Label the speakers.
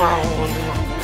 Speaker 1: wow, wow.